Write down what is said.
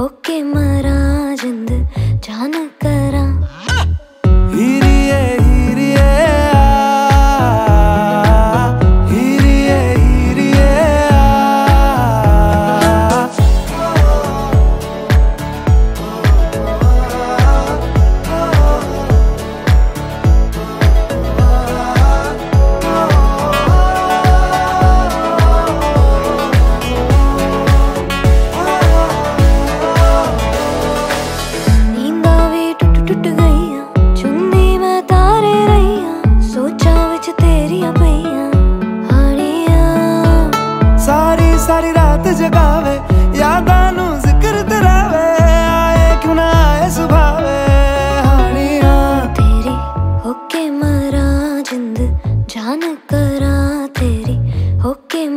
ਹੋ ਕੇ ਮਰਾਂ ਜਿੰਦ ਜਾਨ ਕਰ ਰਾਤ ਜਗਾਵੇ, ਯਾਦਾਂ ਨੂੰ ਜ਼ਿਕਰ ਤਰਾਵੇ, ਆਏ ਕਿਉਂ ਨਾ ਆਏ ਸੁਭਾਵੇ? ਹਾਣੀਆਂ। ਤੇਰੀ ਹੋ ਕੇ ਮਰਾਂ ਜਿੰਦ, ਜਾਨ ਕਰਾਂ ਤੇਰੀ ਹੋ ਕੇ